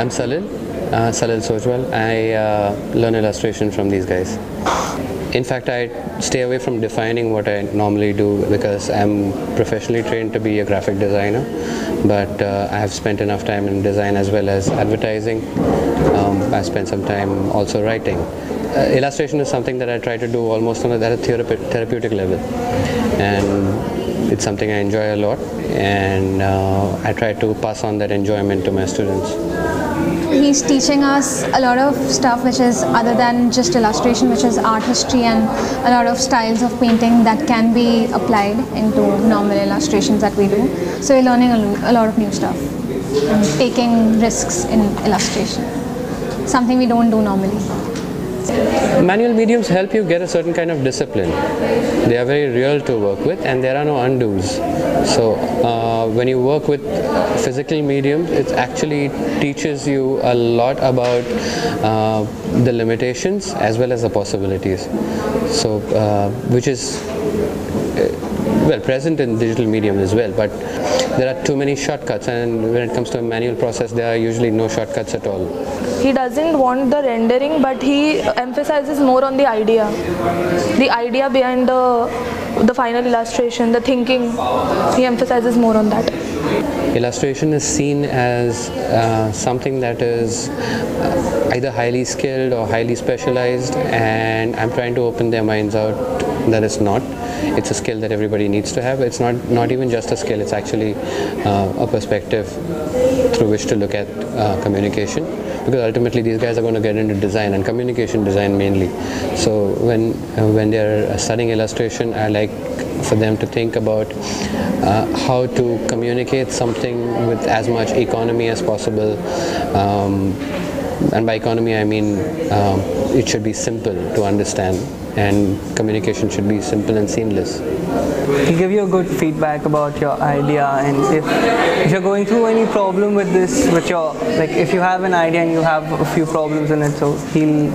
I'm Salil, uh, Salil Sojwal. I uh, learn illustration from these guys. In fact, I stay away from defining what I normally do because I'm professionally trained to be a graphic designer, but uh, I have spent enough time in design as well as advertising. Um, I spent some time also writing. Uh, illustration is something that I try to do almost on a, therapeutic level, and it's something I enjoy a lot, and uh, I try to pass on that enjoyment to my students. He's teaching us a lot of stuff which is other than just illustration, which is art history and a lot of styles of painting that can be applied into normal illustrations that we do. So we're learning a, a lot of new stuff taking risks in illustration, something we don't do normally. Manual mediums help you get a certain kind of discipline. They are very real to work with, and there are no undos. So uh, when you work with physical mediums, it actually teaches you a lot about uh, the limitations as well as the possibilities. So uh, which is uh, well present in digital medium as well, but there are too many shortcuts, and when it comes to a manual process, there are usually no shortcuts at all. He doesn't want the rendering but he emphasizes more on the idea the idea behind the the final illustration the thinking he emphasizes more on that Illustration is seen as uh, something that is uh, either highly skilled or highly specialized, and I'm trying to open their minds out that it's not. It's a skill that everybody needs to have. It's not not even just a skill. It's actually uh, a perspective through which to look at uh, communication. Because ultimately, these guys are going to get into design and communication design mainly. So when uh, when they're studying illustration, I like for them to think about uh, how to communicate something with as much economy as possible. Um, and by economy, I mean um, it should be simple to understand, and communication should be simple and seamless. He'll give you a good feedback about your idea and if, if you're going through any problem with this with your like if you have an idea and you have a few problems in it so he'll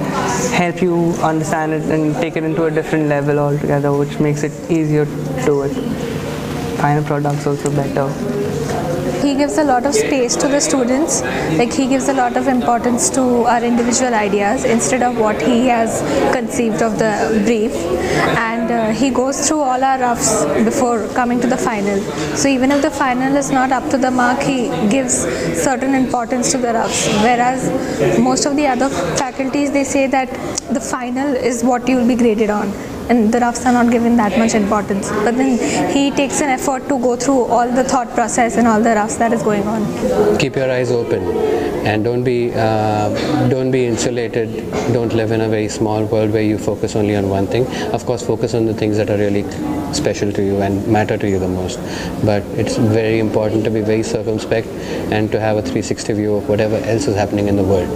help you understand it and take it into a different level altogether which makes it easier to do it final product's also better he gives a lot of space to the students. Like he gives a lot of importance to our individual ideas instead of what he has conceived of the brief. And uh, he goes through all our roughs before coming to the final. So even if the final is not up to the mark he gives certain importance to the roughs. Whereas most of the other faculties they say that the final is what you will be graded on and the roughs are not given that much importance. But then he takes an effort to go through all the thought process and all the roughs that is going on. Keep your eyes open, and don't be uh, don't be insulated. Don't live in a very small world where you focus only on one thing. Of course, focus on the things that are really special to you and matter to you the most. But it's very important to be very circumspect and to have a 360 view of whatever else is happening in the world.